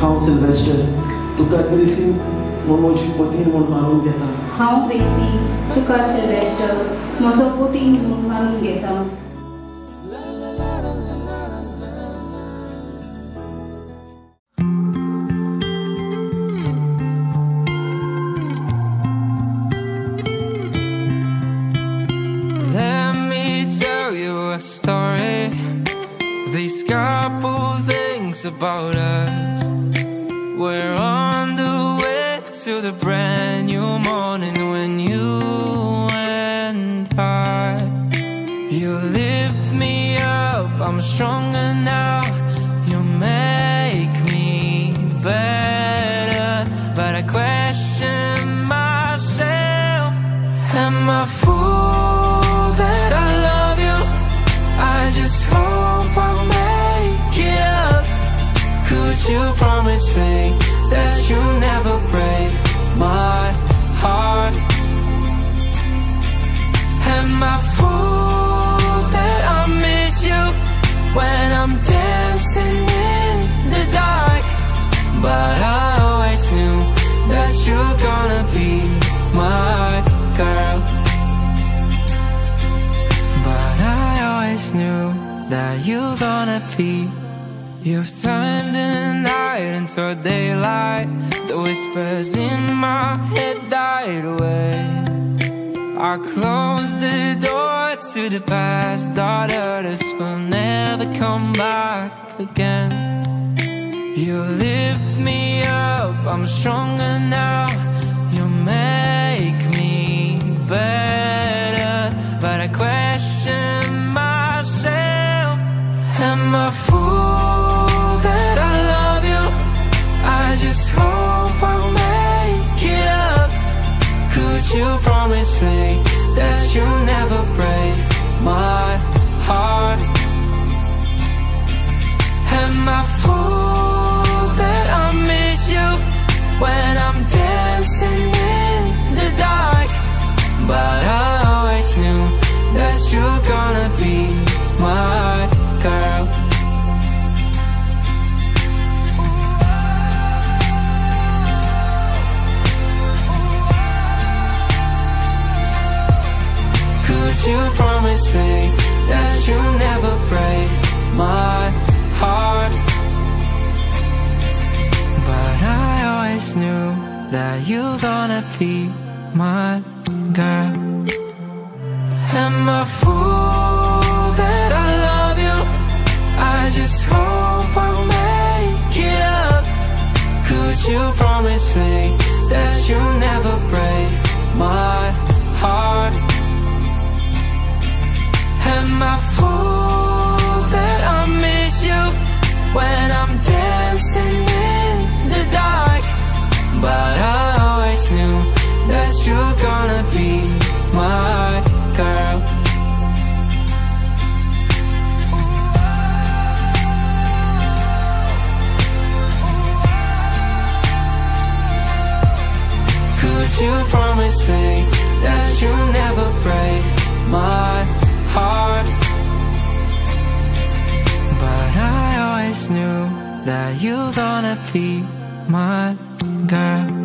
council investor to cut receive Momoji Putin Mulmarun Geta. How crazy? To cut Silvester. Mosoputin Mulmarun Geta. About us, we're on the way to the brand new morning when you and I. You lift me up, I'm stronger now. You make me better, but I question myself. Am I fool that I love you? I just hope I'll make it up. Could you You've turned the night into daylight. The whispers in my head died away. I closed the door to the past. Thought us will never come back again. You lift me up, I'm stronger now. Am I fool that I love you? I just hope I'll make it up. Could you promise me that you'll never break my heart? Am I fool that I miss you when I'm dancing in the dark? But I always knew that you're gonna be my you promise me that you'll never break my heart? But I always knew that you're gonna be my girl. Am I fool that I love you? I just hope I'll make it up. Could you promise me that you'll never break my you're gonna be my girl. Could you promise me that you'll never break my heart? But I always knew that you're gonna be my girl.